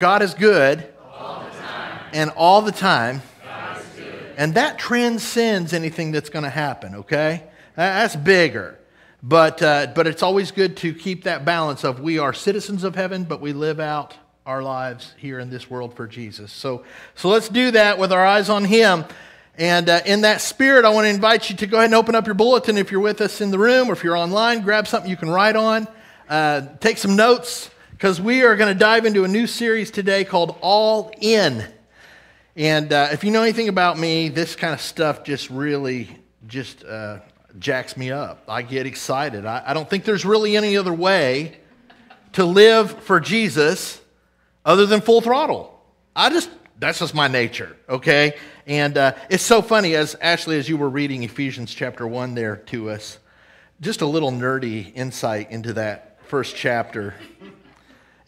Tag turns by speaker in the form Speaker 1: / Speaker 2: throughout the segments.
Speaker 1: God is good and all the time. And that transcends anything that's going to happen, okay? That's bigger. But, uh, but it's always good to keep that balance of we are citizens of heaven, but we live out our lives here in this world for Jesus. So, so let's do that with our eyes on Him. And uh, in that spirit, I want to invite you to go ahead and open up your bulletin if you're with us in the room or if you're online. Grab something you can write on. Uh, take some notes because we are going to dive into a new series today called All In. And uh, if you know anything about me, this kind of stuff just really just uh, jacks me up. I get excited. I, I don't think there's really any other way to live for Jesus other than full throttle. I just, that's just my nature, okay? And uh, it's so funny, as Ashley, as you were reading Ephesians chapter 1 there to us, just a little nerdy insight into that first chapter.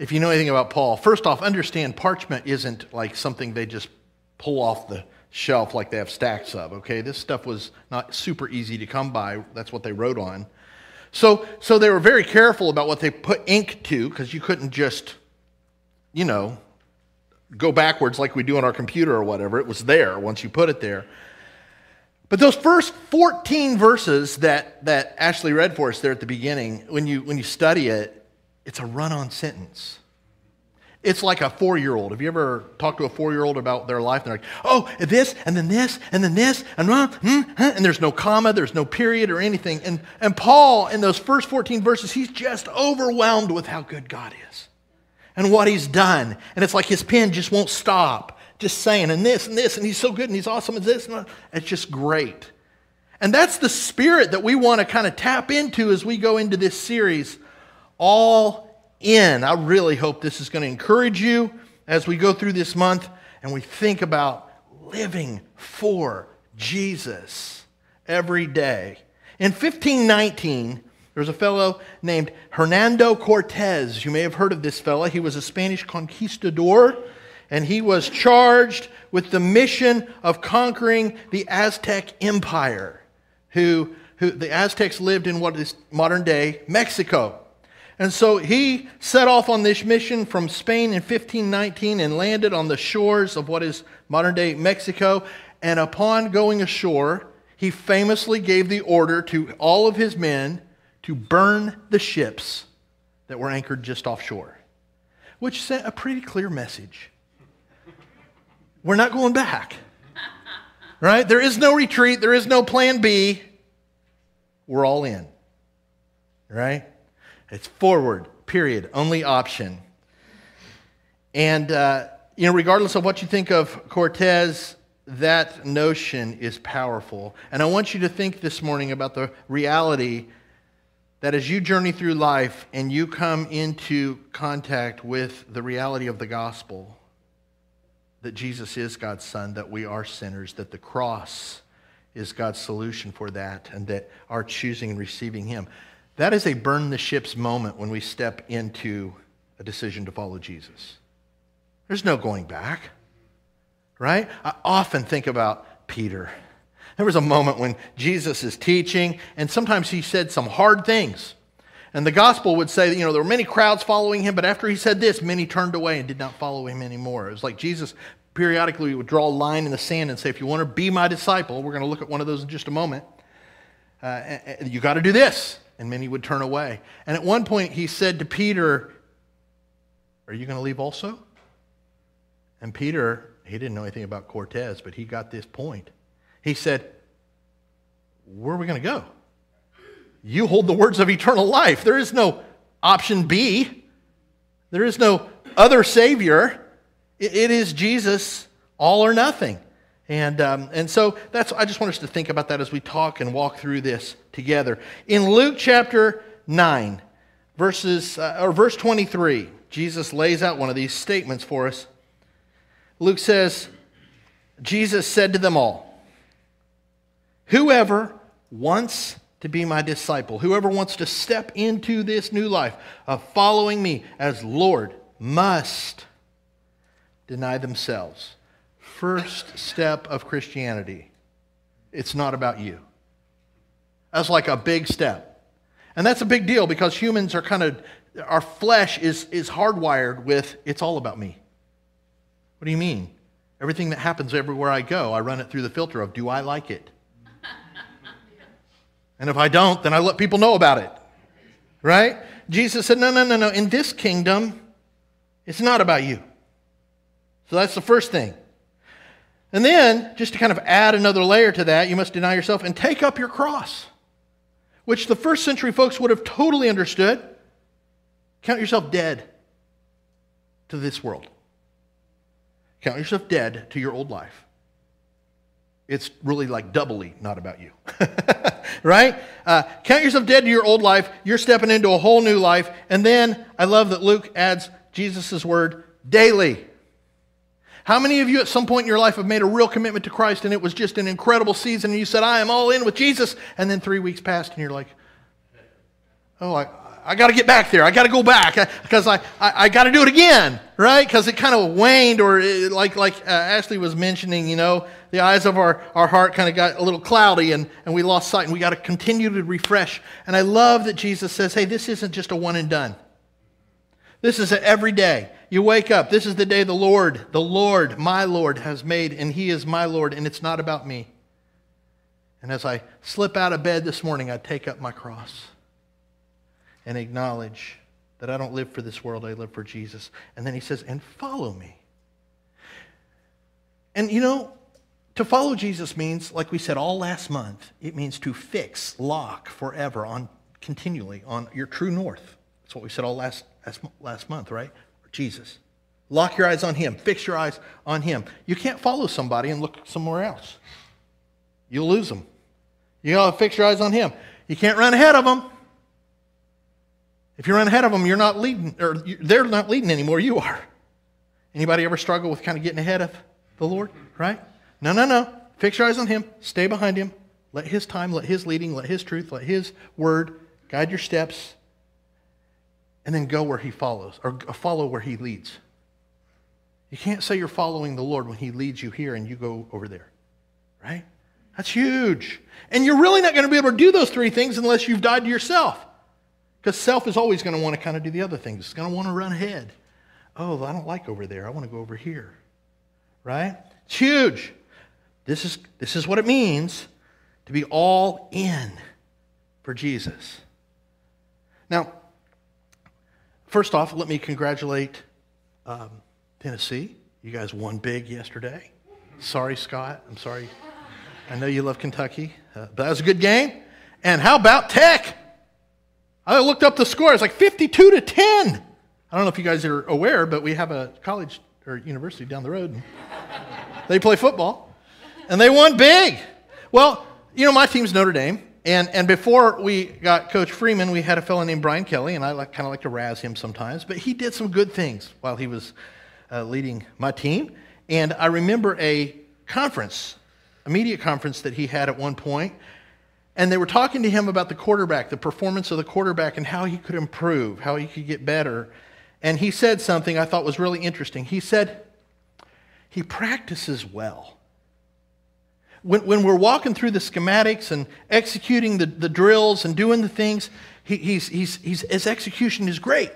Speaker 1: If you know anything about Paul, first off, understand parchment isn't like something they just pull off the shelf like they have stacks of, okay? This stuff was not super easy to come by. That's what they wrote on. So, so they were very careful about what they put ink to because you couldn't just, you know, go backwards like we do on our computer or whatever. It was there once you put it there. But those first 14 verses that, that Ashley read for us there at the beginning, when you, when you study it, it's a run on sentence. It's like a four year old. Have you ever talked to a four year old about their life? They're like, oh, this, and then this, and then this, and, uh, huh, and there's no comma, there's no period or anything. And, and Paul, in those first 14 verses, he's just overwhelmed with how good God is and what he's done. And it's like his pen just won't stop, just saying, and this, and this, and he's so good, and he's awesome, and this, and. It's just great. And that's the spirit that we want to kind of tap into as we go into this series, all in. I really hope this is going to encourage you as we go through this month and we think about living for Jesus every day. In 1519, there was a fellow named Hernando Cortez. You may have heard of this fellow. He was a Spanish conquistador, and he was charged with the mission of conquering the Aztec Empire, who, who the Aztecs lived in what is modern day Mexico. And so he set off on this mission from Spain in 1519 and landed on the shores of what is modern day Mexico. And upon going ashore, he famously gave the order to all of his men to burn the ships that were anchored just offshore, which sent a pretty clear message. We're not going back. Right? There is no retreat, there is no plan B. We're all in. Right? It's forward, period, only option. And, uh, you know, regardless of what you think of Cortez, that notion is powerful. And I want you to think this morning about the reality that as you journey through life and you come into contact with the reality of the gospel, that Jesus is God's Son, that we are sinners, that the cross is God's solution for that, and that our choosing and receiving Him. That is a burn the ships moment when we step into a decision to follow Jesus. There's no going back, right? I often think about Peter. There was a moment when Jesus is teaching, and sometimes he said some hard things. And the gospel would say that, you know, there were many crowds following him, but after he said this, many turned away and did not follow him anymore. It was like Jesus periodically would draw a line in the sand and say, if you want to be my disciple, we're going to look at one of those in just a moment. Uh, you got to do this and many would turn away. And at one point, he said to Peter, Are you going to leave also? And Peter, he didn't know anything about Cortez, but he got this point. He said, Where are we going to go? You hold the words of eternal life. There is no option B, there is no other Savior. It is Jesus, all or nothing. And, um, and so that's, I just want us to think about that as we talk and walk through this together. In Luke chapter 9, verses, uh, or verse 23, Jesus lays out one of these statements for us. Luke says, Jesus said to them all, Whoever wants to be my disciple, whoever wants to step into this new life of following me as Lord, must deny themselves first step of Christianity. It's not about you. That's like a big step. And that's a big deal because humans are kind of, our flesh is, is hardwired with, it's all about me. What do you mean? Everything that happens everywhere I go, I run it through the filter of do I like it? And if I don't, then I let people know about it. Right? Jesus said, No, no, no, no. In this kingdom, it's not about you. So that's the first thing. And then, just to kind of add another layer to that, you must deny yourself and take up your cross, which the first century folks would have totally understood. Count yourself dead to this world. Count yourself dead to your old life. It's really like doubly not about you. right? Uh, count yourself dead to your old life. You're stepping into a whole new life. And then I love that Luke adds Jesus' word daily. How many of you at some point in your life have made a real commitment to Christ and it was just an incredible season and you said, I am all in with Jesus? And then three weeks passed and you're like, oh, I, I got to get back there. I got to go back because I, I, I got to do it again, right? Because it kind of waned, or it, like, like uh, Ashley was mentioning, you know, the eyes of our, our heart kind of got a little cloudy and, and we lost sight and we got to continue to refresh. And I love that Jesus says, hey, this isn't just a one and done. This is an every day. You wake up. This is the day the Lord, the Lord, my Lord, has made, and He is my Lord, and it's not about me. And as I slip out of bed this morning, I take up my cross and acknowledge that I don't live for this world, I live for Jesus. And then He says, and follow me. And you know, to follow Jesus means, like we said all last month, it means to fix, lock forever on continually on your true north. That's what we said all last, last, month, right? Jesus. Lock your eyes on Him. Fix your eyes on Him. You can't follow somebody and look somewhere else. You'll lose them. You gotta fix your eyes on Him. You can't run ahead of them. If you run ahead of them, you're not leading, or they're not leading anymore. You are. Anybody ever struggle with kind of getting ahead of the Lord? Right? No, no, no. Fix your eyes on Him. Stay behind Him. Let His time, let His leading, let His truth, let His word guide your steps and then go where he follows or follow where he leads. You can't say you're following the Lord when he leads you here and you go over there, right? That's huge. And you're really not going to be able to do those three things unless you've died to yourself. Because self is always going to want to kind of do the other things. It's going to want to run ahead. Oh, I don't like over there. I want to go over here. Right? It's huge. This is, this is what it means to be all in for Jesus. Now, First off, let me congratulate um, Tennessee. You guys won big yesterday. Sorry, Scott. I'm sorry. I know you love Kentucky, uh, but that was a good game. And how about Tech? I looked up the score. It's like 52 to 10. I don't know if you guys are aware, but we have a college or university down the road. they play football, and they won big. Well, you know, my team's Notre Dame, and, and before we got Coach Freeman, we had a fellow named Brian Kelly, and I like, kind of like to razz him sometimes, but he did some good things while he was uh, leading my team. And I remember a conference, a media conference that he had at one point, and they were talking to him about the quarterback, the performance of the quarterback, and how he could improve, how he could get better. And he said something I thought was really interesting. He said, He practices well when, when we're walking through the schematics and executing the, the drills and doing the things, he, he's, he's, he's, his execution is great.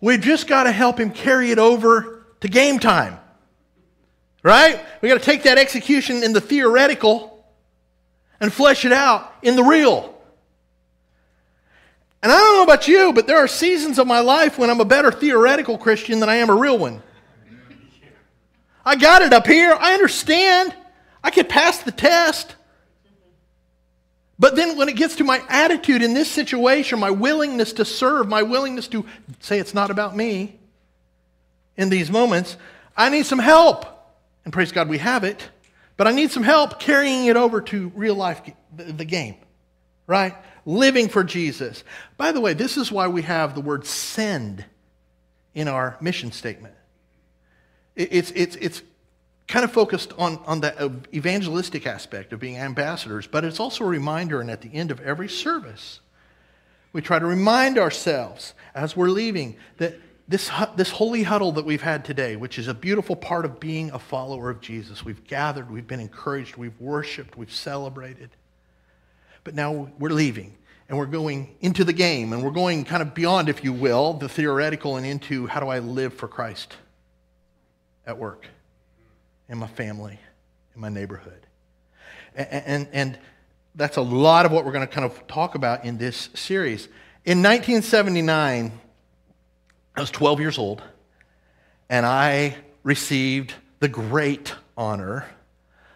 Speaker 1: We've just got to help him carry it over to game time. Right? we got to take that execution in the theoretical and flesh it out in the real. And I don't know about you, but there are seasons of my life when I'm a better theoretical Christian than I am a real one. I got it up here. I understand. I could pass the test. But then when it gets to my attitude in this situation, my willingness to serve, my willingness to say it's not about me in these moments, I need some help. And praise God we have it. But I need some help carrying it over to real life, the game, right? Living for Jesus. By the way, this is why we have the word send in our mission statement. It's, it's, it's kind of focused on, on the evangelistic aspect of being ambassadors, but it's also a reminder, and at the end of every service, we try to remind ourselves as we're leaving that this, this holy huddle that we've had today, which is a beautiful part of being a follower of Jesus, we've gathered, we've been encouraged, we've worshiped, we've celebrated. But now we're leaving and we're going into the game and we're going kind of beyond, if you will, the theoretical and into how do I live for Christ at work, in my family, in my neighborhood. And, and, and that's a lot of what we're going to kind of talk about in this series. In 1979, I was 12 years old, and I received the great honor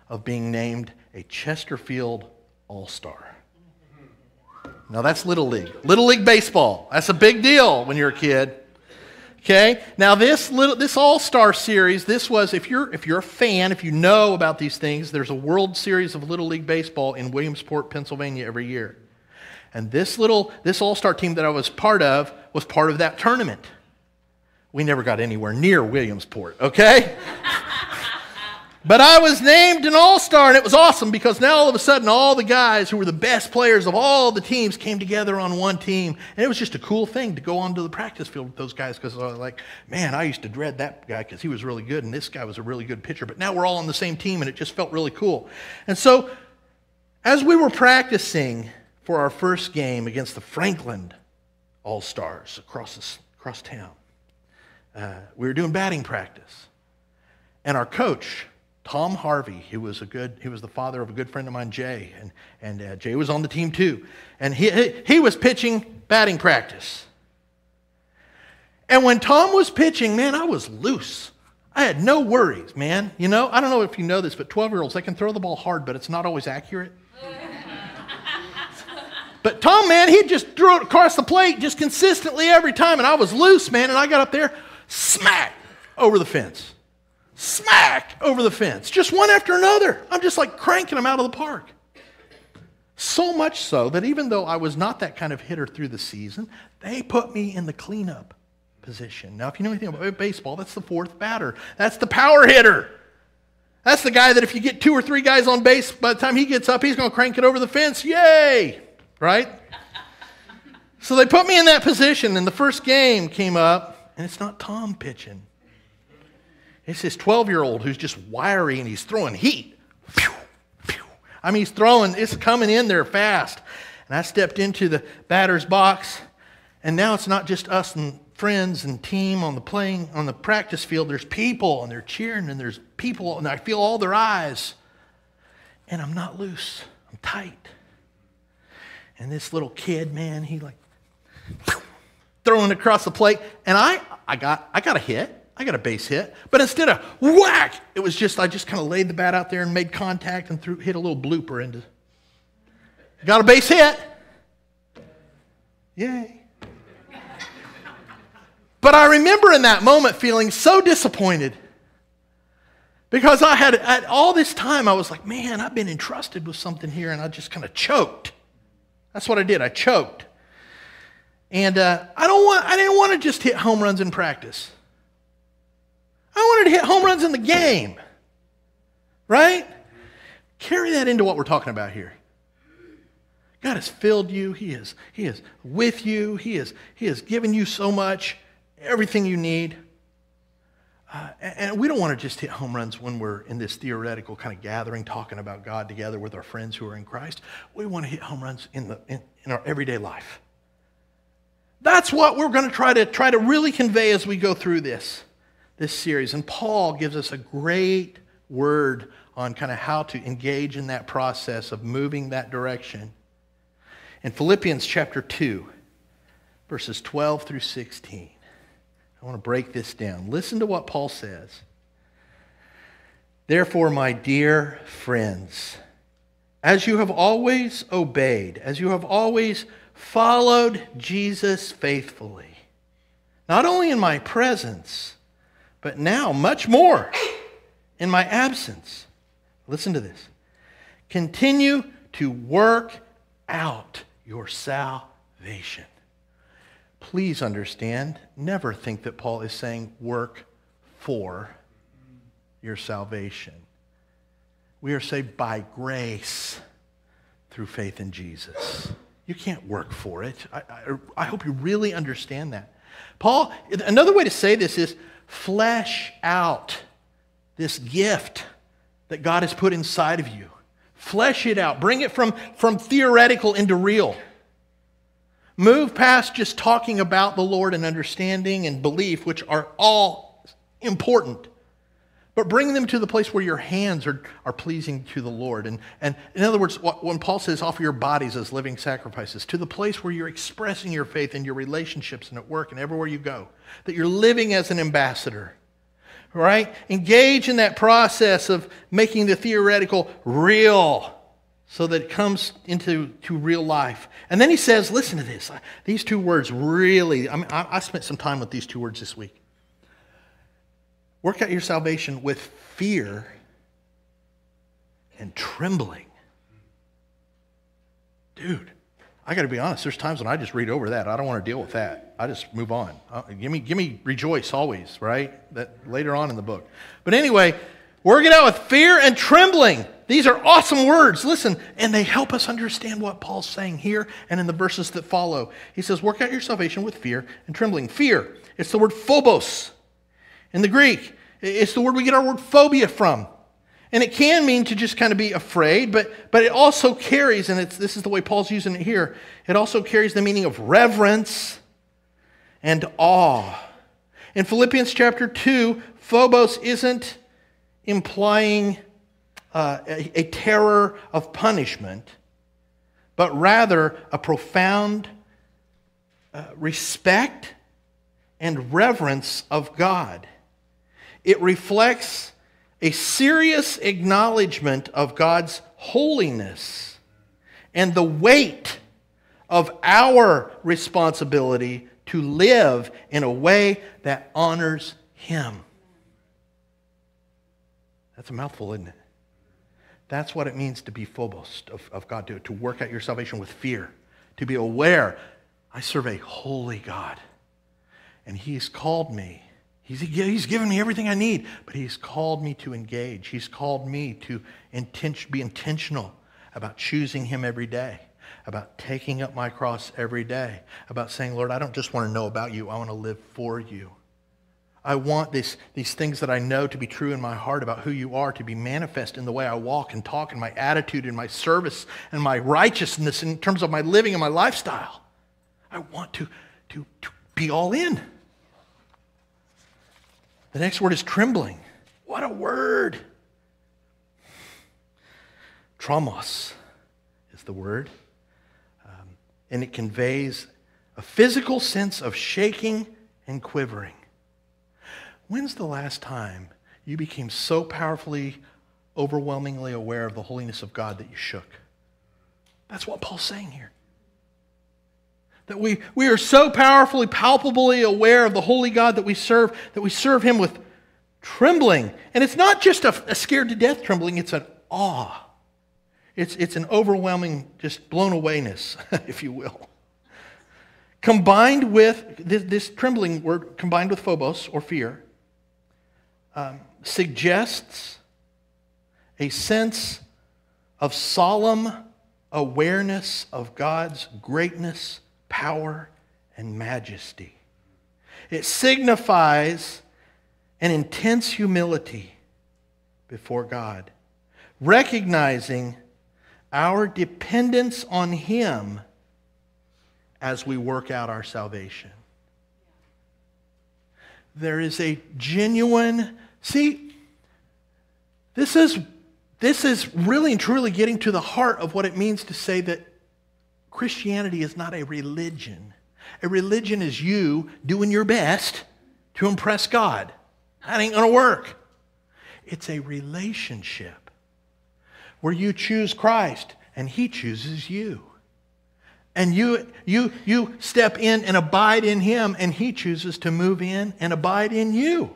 Speaker 1: of being named a Chesterfield All Star. Now, that's Little League. Little League Baseball. That's a big deal when you're a kid. Okay? Now this little this All-Star series, this was if you're if you're a fan, if you know about these things, there's a World Series of Little League Baseball in Williamsport, Pennsylvania every year. And this little this All-Star team that I was part of was part of that tournament. We never got anywhere near Williamsport, okay? But I was named an all star, and it was awesome because now all of a sudden, all the guys who were the best players of all the teams came together on one team. And it was just a cool thing to go onto the practice field with those guys because I was like, man, I used to dread that guy because he was really good, and this guy was a really good pitcher. But now we're all on the same team, and it just felt really cool. And so, as we were practicing for our first game against the Franklin All Stars across, across town, uh, we were doing batting practice. And our coach, Tom Harvey, he was a good, he was the father of a good friend of mine, Jay, and, and uh, Jay was on the team too. And he, he, he was pitching batting practice. And when Tom was pitching, man, I was loose. I had no worries, man. You know, I don't know if you know this, but 12 year olds, they can throw the ball hard, but it's not always accurate. but Tom, man, he just threw it across the plate just consistently every time, and I was loose, man, and I got up there, smack, over the fence smack over the fence, just one after another. I'm just like cranking them out of the park. So much so that even though I was not that kind of hitter through the season, they put me in the cleanup position. Now, if you know anything about baseball, that's the fourth batter. That's the power hitter. That's the guy that if you get two or three guys on base, by the time he gets up, he's going to crank it over the fence. Yay! Right? so they put me in that position, and the first game came up, and it's not Tom pitching. It's this 12 year old who's just wiry and he's throwing heat. I mean, he's throwing, it's coming in there fast. And I stepped into the batter's box, and now it's not just us and friends and team on the playing, on the practice field. There's people, and they're cheering, and there's people, and I feel all their eyes. And I'm not loose, I'm tight. And this little kid, man, he like throwing across the plate, and I, I got, I got a hit. I got a base hit. But instead of whack, it was just, I just kind of laid the bat out there and made contact and threw, hit a little blooper into. Got a base hit. Yay. But I remember in that moment feeling so disappointed because I had, at all this time, I was like, man, I've been entrusted with something here, and I just kind of choked. That's what I did. I choked. And uh, I, don't want, I didn't want to just hit home runs in practice. I wanted to hit home runs in the game. Right? Carry that into what we're talking about here. God has filled you. He is, he is with you. He, is, he has given you so much, everything you need. Uh, and we don't want to just hit home runs when we're in this theoretical kind of gathering, talking about God together with our friends who are in Christ. We want to hit home runs in, the, in, in our everyday life. That's what we're going to try to try to really convey as we go through this this series. And Paul gives us a great word on kind of how to engage in that process of moving that direction. In Philippians chapter 2, verses 12 through 16, I want to break this down. Listen to what Paul says. Therefore, my dear friends, as you have always obeyed, as you have always followed Jesus faithfully, not only in my presence, but now much more in my absence. Listen to this. Continue to work out your salvation. Please understand, never think that Paul is saying work for your salvation. We are saved by grace through faith in Jesus. You can't work for it. I, I, I hope you really understand that. Paul, another way to say this is flesh out this gift that God has put inside of you. Flesh it out. Bring it from, from theoretical into real. Move past just talking about the Lord and understanding and belief, which are all important. But bring them to the place where your hands are, are pleasing to the Lord. And, and in other words, when Paul says offer your bodies as living sacrifices, to the place where you're expressing your faith in your relationships and at work and everywhere you go, that you're living as an ambassador. Right? Engage in that process of making the theoretical real so that it comes into to real life. And then he says, listen to this. These two words really, I mean, I, I spent some time with these two words this week. Work out your salvation with fear and trembling. Dude, I got to be honest. There's times when I just read over that. I don't want to deal with that. I just move on. Uh, give me, give me rejoice always, right? That later on in the book. But anyway, work it out with fear and trembling. These are awesome words. Listen, and they help us understand what Paul's saying here and in the verses that follow. He says, Work out your salvation with fear and trembling. Fear, it's the word phobos in the Greek. It's the word we get our word phobia from. And it can mean to just kind of be afraid, but, but it also carries, and it's this is the way Paul's using it here, it also carries the meaning of reverence and awe. In Philippians chapter 2, phobos isn't implying uh, a, a terror of punishment, but rather a profound uh, respect and reverence of God. It reflects a serious acknowledgement of God's holiness and the weight of our responsibility to live in a way that honors Him. That's a mouthful, isn't it? That's what it means to be phobos of, of God, to, to work out your salvation with fear, to be aware I serve a holy God, and He's called me He's, he's given me everything I need, but He's called me to engage. He's called me to be intentional about choosing Him every day, about taking up my cross every day, about saying, Lord, I don't just want to know about you, I want to live for you. I want this, these things that I know to be true in my heart about who you are to be manifest in the way I walk and talk, and my attitude, and my service, and my righteousness in terms of my living and my lifestyle. I want to, to, to be all in. The next word is trembling. What a word! Tromos is the word. Um, and it conveys a physical sense of shaking and quivering. When's the last time you became so powerfully, overwhelmingly aware of the holiness of God that you shook? That's what Paul's saying here. That we, we are so powerfully, palpably aware of the holy God that we serve, that we serve him with trembling. And it's not just a, a scared to death trembling, it's an awe. It's, it's an overwhelming, just blown awayness, if you will. Combined with this, this trembling word, combined with phobos or fear, um, suggests a sense of solemn awareness of God's greatness power and majesty. It signifies an intense humility before God, recognizing our dependence on Him as we work out our salvation. There is a genuine, see, this is, this is really and truly getting to the heart of what it means to say that Christianity is not a religion. A religion is you doing your best to impress God. That ain't going to work. It's a relationship where you choose Christ and he chooses you. And you, you, you step in and abide in him, and he chooses to move in and abide in you.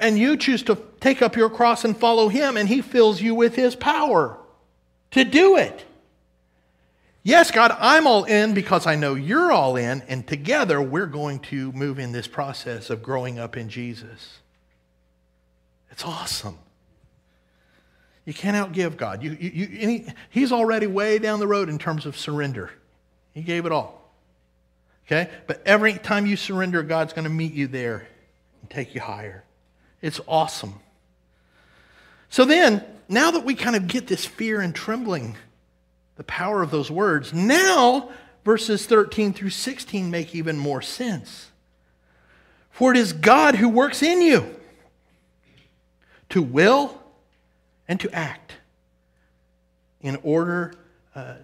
Speaker 1: And you choose to take up your cross and follow him, and he fills you with his power to do it. Yes, God, I'm all in because I know you're all in, and together we're going to move in this process of growing up in Jesus. It's awesome. You can't outgive God. You, you, you, he's already way down the road in terms of surrender. He gave it all. Okay? But every time you surrender, God's going to meet you there and take you higher. It's awesome. So then, now that we kind of get this fear and trembling the power of those words. Now, verses 13 through 16 make even more sense. For it is God who works in you, to will and to act in order, uh,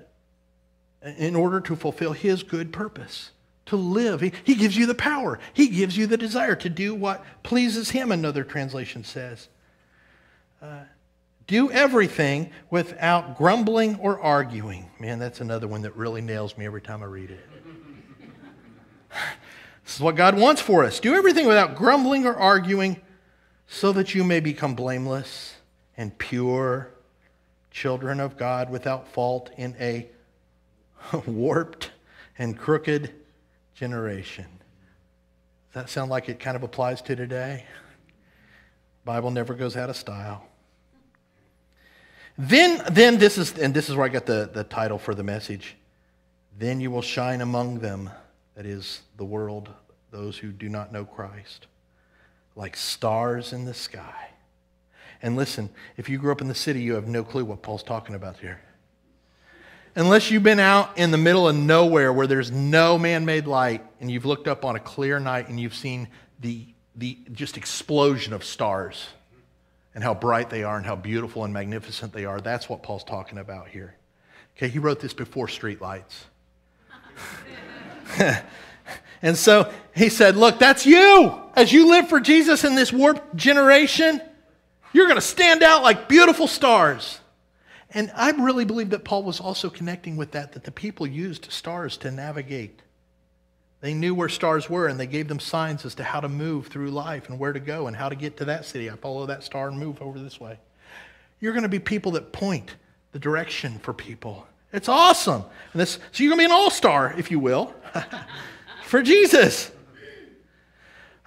Speaker 1: in order to fulfill his good purpose to live. He, he gives you the power. He gives you the desire to do what pleases him, another translation says. Uh, do everything without grumbling or arguing. Man, that's another one that really nails me every time I read it. this is what God wants for us. Do everything without grumbling or arguing so that you may become blameless and pure children of God without fault in a warped and crooked generation. Does that sound like it kind of applies to today? Bible never goes out of style. Then, then this is, and this is where I got the, the title for the message. Then you will shine among them, that is, the world, those who do not know Christ, like stars in the sky. And listen, if you grew up in the city, you have no clue what Paul's talking about here unless you've been out in the middle of nowhere where there's no man made light and you've looked up on a clear night and you've seen the, the just explosion of stars and how bright they are and how beautiful and magnificent they are, that's what Paul's talking about here. Okay, he wrote this before streetlights. and so he said, Look, that's you. As you live for Jesus in this warped generation, you're going to stand out like beautiful stars. And I really believe that Paul was also connecting with that, that the people used stars to navigate. They knew where stars were and they gave them signs as to how to move through life and where to go and how to get to that city. I follow that star and move over this way. You're going to be people that point the direction for people. It's awesome. And this, so you're going to be an all star, if you will, for Jesus.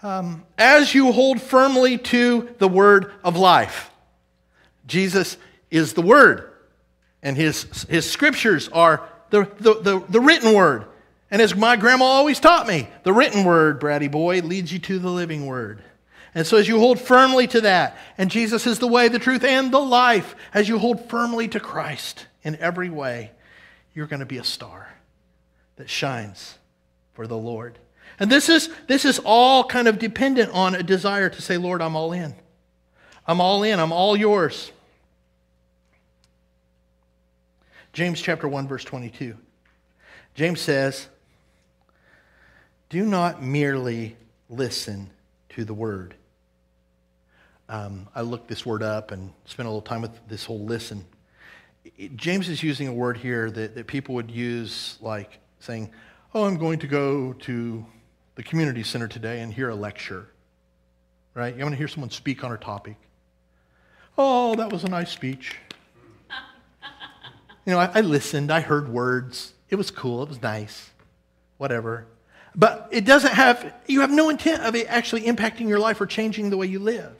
Speaker 1: Um, as you hold firmly to the word of life, Jesus is the word and his, his scriptures are the, the, the, the, written word. And as my grandma always taught me, the written word, Bratty boy, leads you to the living word. And so as you hold firmly to that, and Jesus is the way, the truth, and the life, as you hold firmly to Christ in every way, you're going to be a star that shines for the Lord. And this is, this is all kind of dependent on a desire to say, Lord, I'm all in. I'm all in. I'm all yours. James chapter 1 verse 22. James says, "Do not merely listen to the word." Um, I looked this word up and spent a little time with this whole listen. It, James is using a word here that, that people would use like saying, Oh, I'm going to go to the community center today and hear a lecture. Right? You want to hear someone speak on a topic. Oh, that was a nice speech. You know, I, I listened, I heard words. It was cool, it was nice, whatever. But it doesn't have, you have no intent of it actually impacting your life or changing the way you live.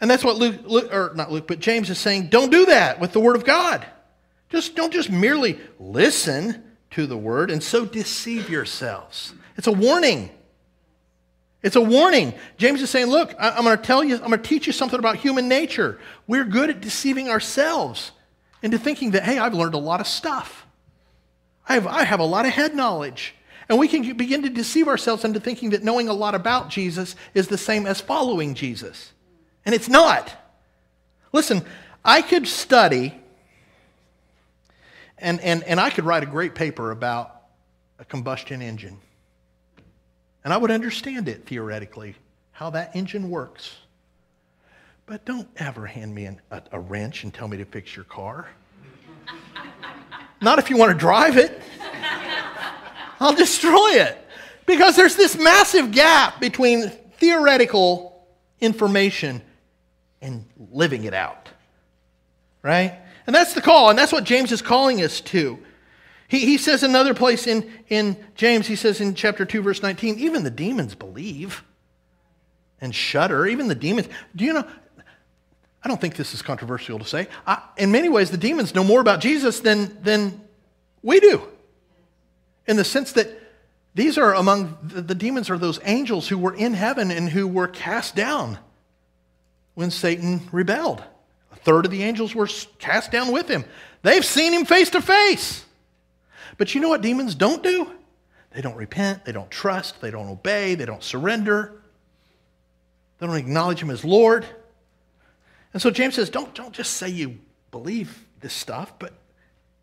Speaker 1: And that's what Luke, Luke, or not Luke, but James is saying, don't do that with the Word of God. Just don't just merely listen to the Word and so deceive yourselves. It's a warning. It's a warning. James is saying, look, I'm going to tell you, I'm going to teach you something about human nature. We're good at deceiving ourselves into thinking that, hey, I've learned a lot of stuff. I have, I have a lot of head knowledge. And we can begin to deceive ourselves into thinking that knowing a lot about Jesus is the same as following Jesus. And it's not. Listen, I could study and, and, and I could write a great paper about a combustion engine. And I would understand it theoretically, how that engine works. But don't ever hand me an, a, a wrench and tell me to fix your car. Not if you want to drive it. I'll destroy it. Because there's this massive gap between theoretical information and living it out. Right? And that's the call, and that's what James is calling us to. He, he says another place in, in James, he says in chapter 2, verse 19, even the demons believe and shudder. Even the demons. Do you know? I don't think this is controversial to say. I, in many ways, the demons know more about Jesus than, than we do. In the sense that these are among the, demons are those angels who were in heaven and who were cast down when Satan rebelled. A third of the angels were cast down with him. They've seen him face to face. But you know what demons don't do? They don't repent, they don't trust, they don't obey, they don't surrender, they don't acknowledge him as Lord. And so James says, don't, don't just say you believe this stuff, but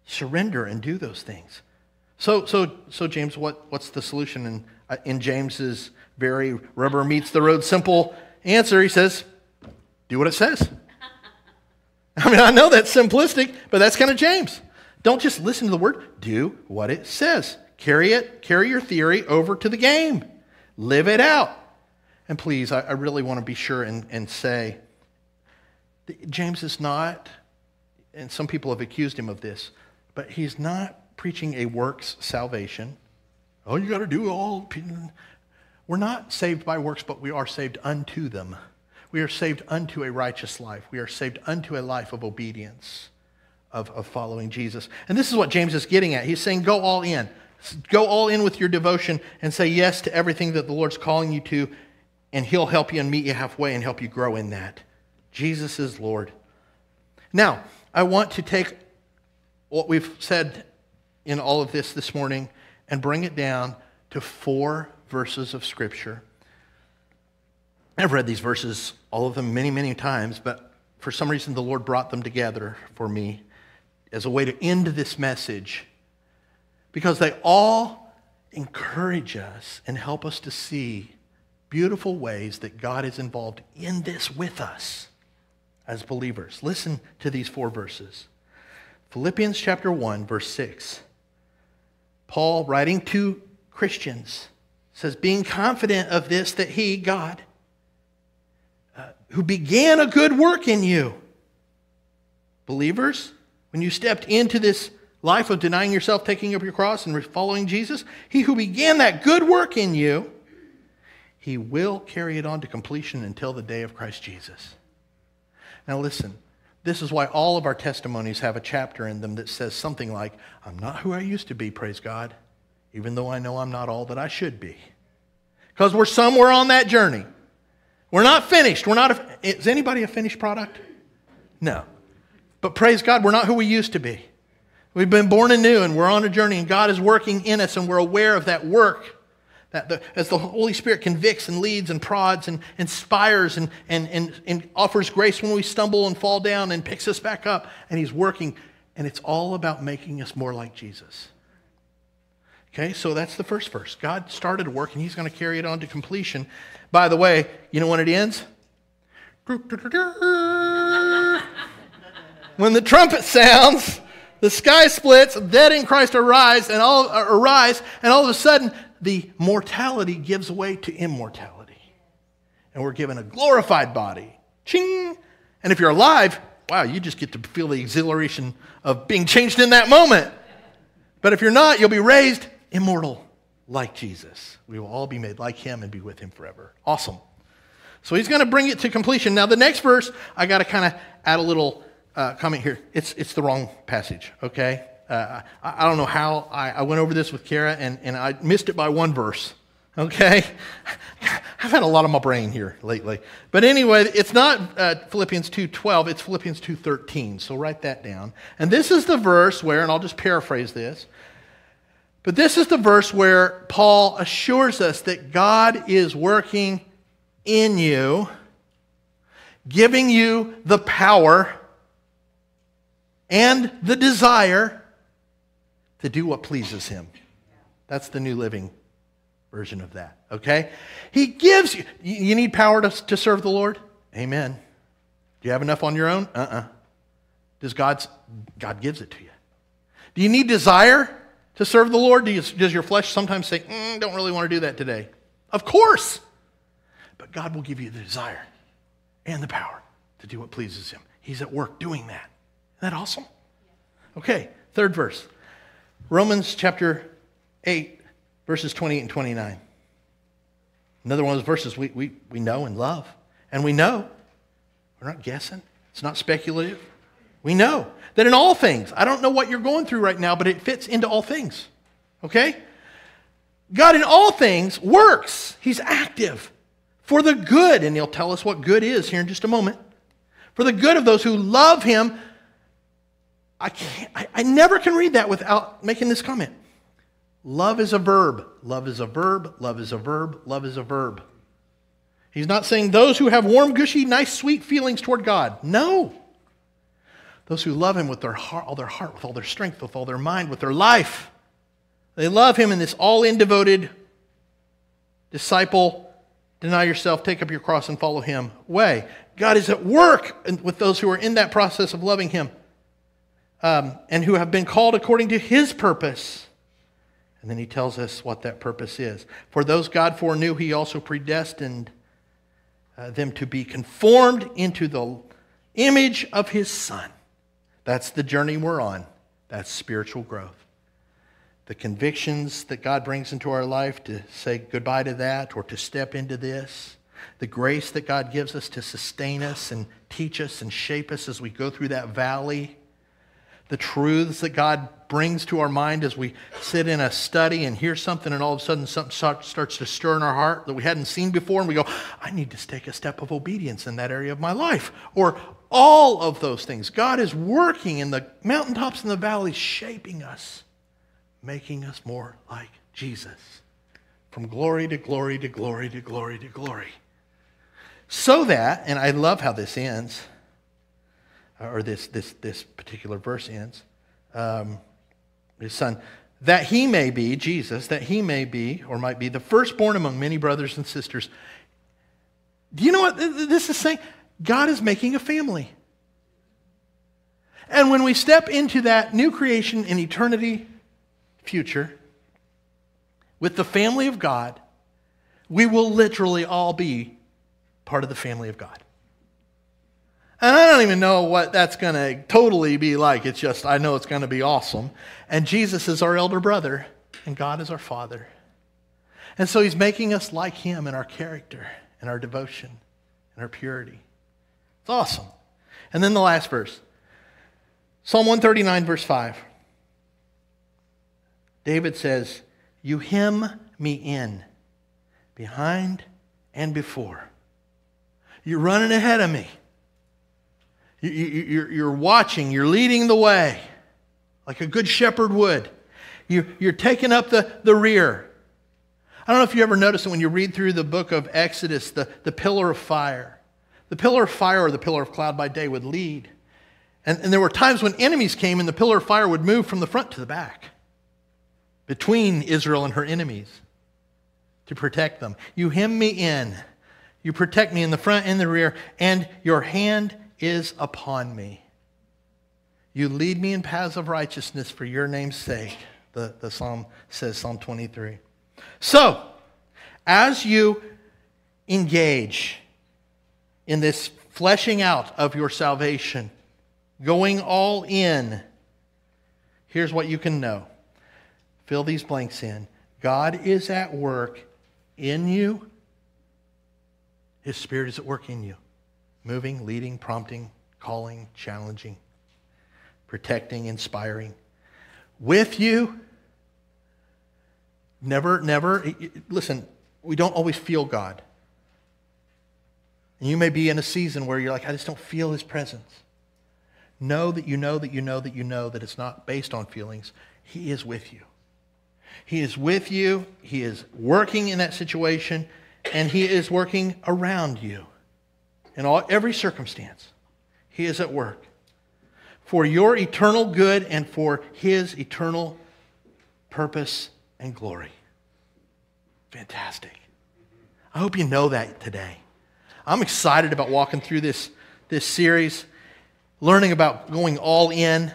Speaker 1: surrender and do those things. So, so, so James, what, what's the solution? In, uh, in James's very rubber meets the road simple answer, he says, do what it says. I mean, I know that's simplistic, but that's kind of James. Don't just listen to the word, do what it says. Carry it, carry your theory over to the game. Live it out. And please, I, I really want to be sure and, and say, James is not, and some people have accused him of this, but he's not preaching a works salvation. Oh, you got to do all. We're not saved by works, but we are saved unto them. We are saved unto a righteous life. We are saved unto a life of obedience, of, of following Jesus. And this is what James is getting at. He's saying, go all in. Go all in with your devotion and say yes to everything that the Lord's calling you to, and He'll help you and meet you halfway and help you grow in that. Jesus is Lord. Now, I want to take what we've said in all of this this morning and bring it down to four verses of Scripture. I've read these verses, all of them, many, many times, but for some reason the Lord brought them together for me as a way to end this message because they all encourage us and help us to see beautiful ways that God is involved in this with us as believers. Listen to these four verses. Philippians chapter 1, verse 6. Paul, writing to Christians, says, Being confident of this, that he, God, uh, who began a good work in you, believers, when you stepped into this life of denying yourself, taking up your cross, and following Jesus, he who began that good work in you, he will carry it on to completion until the day of Christ Jesus. Now, listen, this is why all of our testimonies have a chapter in them that says something like, I'm not who I used to be, praise God, even though I know I'm not all that I should be. Because we're somewhere on that journey. We're not finished. We're not a, is anybody a finished product? No. But praise God, we're not who we used to be. We've been born anew and we're on a journey, and God is working in us, and we're aware of that work. That the, as the Holy Spirit convicts and leads and prods and inspires and, and, and, and offers grace when we stumble and fall down and picks us back up, and He's working. And it's all about making us more like Jesus. Okay, so that's the first verse. God started a work and He's going to carry it on to completion. By the way, you know when it ends? when the trumpet sounds the sky splits, dead in Christ arise, and all arise, and all of a sudden the mortality gives way to immortality. And we're given a glorified body. Ching! And if you're alive, wow, you just get to feel the exhilaration of being changed in that moment. But if you're not, you'll be raised immortal like Jesus. We will all be made like him and be with him forever. Awesome. So he's going to bring it to completion. Now, the next verse, I got to kind of add a little uh, comment here. It's, it's the wrong passage, okay? Uh, I, I, don't know how I, I, went over this with Kara and, and I missed it by one verse, okay? I've had a lot on my brain here lately. But anyway, it's not uh, Philippians 2.12, it's Philippians 2.13. So write that down. And this is the verse where, and I'll just paraphrase this, but this is the verse where Paul assures us that God is working in you, giving you the power and the desire to do what pleases him. That's the New Living version of that, okay? He gives you, you need power to, to serve the Lord? Amen. Do you have enough on your own? Uh uh-uh. uh Does God's, God gives it to you. Do you need desire to serve the Lord? Do you, does your flesh sometimes say, mm, don't really want to do that today? Of course. But God will give you the desire and the power to do what pleases Him. He's at work doing that. Isn't that awesome? Okay, third verse. Romans chapter 8, verses 28 and 29. Another one of those verses we, we, we know and love. And we know, we're not guessing, it's not speculative. We know that in all things, I don't know what you're going through right now, but it fits into all things. Okay? God in all things works, He's active for the good. And He'll tell us what good is here in just a moment. For the good of those who love Him I, can't, I, I never can read that without making this comment. Love is a verb. Love is a verb. Love is a verb. Love is a verb. He's not saying those who have warm, gushy, nice, sweet feelings toward God. No. Those who love Him with their heart, all their heart, with all their strength, with all their mind, with their life. They love Him in this all in devoted, disciple, deny yourself, take up your cross, and follow Him way. God is at work with those who are in that process of loving Him um, and who have been called according to His purpose. And then He tells us what that purpose is. For those God foreknew, He also predestined uh, them to be conformed into the image of His Son. That's the journey we're on. That's spiritual growth. The convictions that God brings into our life to say goodbye to that or to step into this. The grace that God gives us to sustain us and teach us and shape us as we go through that valley. The truths that God brings to our mind as we sit in a study and hear something, and all of a sudden something starts to stir in our heart that we hadn't seen before, and we go, I need to take a step of obedience in that area of my life. Or all of those things. God is working in the mountaintops and the valleys, shaping us, making us more like Jesus. From glory to glory to glory to glory to glory. So that, and I love how this ends, or this, this, this particular verse ends. Um, his son, that he may be, Jesus, that he may be, or might be, the firstborn among many brothers and sisters. Do you know what this is saying? God is making a family. And when we step into that new creation in eternity future with the family of God, we will literally all be part of the family of God. And I don't even know what that's going to totally be like. It's just, I know it's going to be awesome. And Jesus is our elder brother, and God is our father. And so he's making us like him in our character, in our devotion, in our purity. It's awesome. And then the last verse Psalm 139, verse 5. David says, You hem me in, behind and before. You're running ahead of me. You're watching, you're leading the way like a good shepherd would. You're taking up the, rear. I don't know if you ever noticed that when you read through the book of Exodus, the, the pillar of fire. The pillar of fire or the pillar of cloud by day would lead. And, and there were times when enemies came and the pillar of fire would move from the front to the back between Israel and her enemies to protect them. You hem me in. You protect me in the front and the rear, and your hand is upon me. You lead me in paths of righteousness for your name's sake, the, the psalm says, Psalm 23. So, as you engage in this fleshing out of your salvation, going all in, here's what you can know. Fill these blanks in. God is at work in you. His Spirit is at work in you, moving, leading, prompting, calling, challenging, protecting, inspiring. With you, never, never, listen, we don't always feel God. And you may be in a season where you're like, I just don't feel his presence. Know that you know that you know that you know that it's not based on feelings. He is with you. He is with you. He is working in that situation, and he is working around you in all, every circumstance. He is at work for your eternal good and for his eternal purpose and glory. Fantastic. I hope you know that today. I'm excited about walking through this, this series, learning about going all in.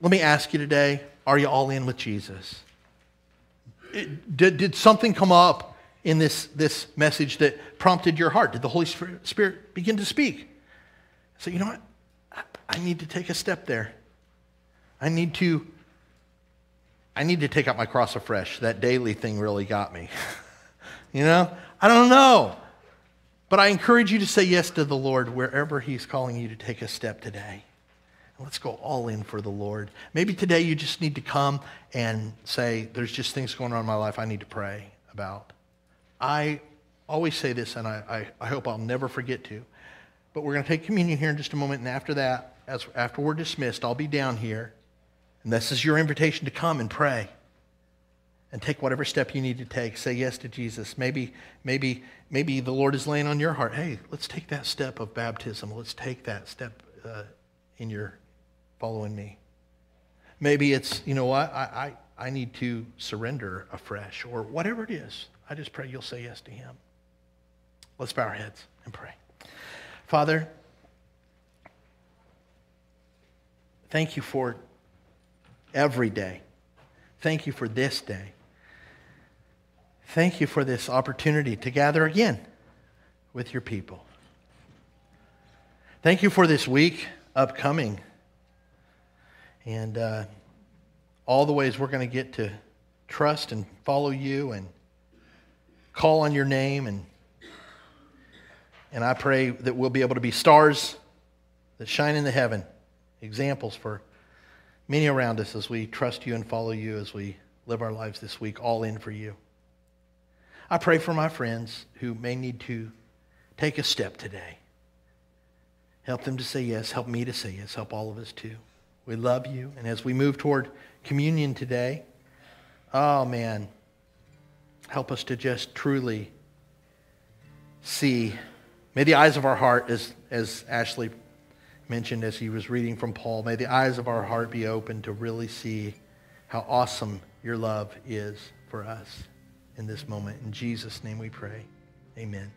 Speaker 1: Let me ask you today are you all in with Jesus? It, did, did something come up in this, this message that prompted your heart? Did the Holy Spirit, begin to speak? So, you know what? I, I need to take a step there. I need to I need to take up my cross afresh. That daily thing really got me. you know? I don't know. But I encourage you to say yes to the Lord wherever He's calling you to take a step today. Let's go all in for the Lord. Maybe today you just need to come and say, There's just things going on in my life I need to pray about. I always say this, and I, I, I hope I'll never forget to. But we're going to take communion here in just a moment, and after that, as, after we're dismissed, I'll be down here. And this is your invitation to come and pray and take whatever step you need to take. Say yes to Jesus. Maybe, maybe, maybe the Lord is laying on your heart. Hey, let's take that step of baptism. Let's take that step uh, in your following me. Maybe it's, you know what, I, I, I need to surrender afresh, or whatever it is. I just pray you'll say yes to Him. Let's bow our heads and pray. Father, thank you for every day. Thank you for this day. Thank you for this opportunity to gather again with your people. Thank you for this week upcoming and uh, all the ways we're going to get to trust and follow you and call on your name. And, and I pray that we'll be able to be stars that shine in the heaven, examples for many around us as we trust you and follow you as we live our lives this week, all in for you. I pray for my friends who may need to take a step today. Help them to say yes. Help me to say yes. Help all of us too. We love you. And as we move toward communion today, oh man, help us to just truly see. May the eyes of our heart, as, as Ashley mentioned as he was reading from Paul, may the eyes of our heart be open to really see how awesome your love is for us in this moment. In Jesus' name we pray. Amen.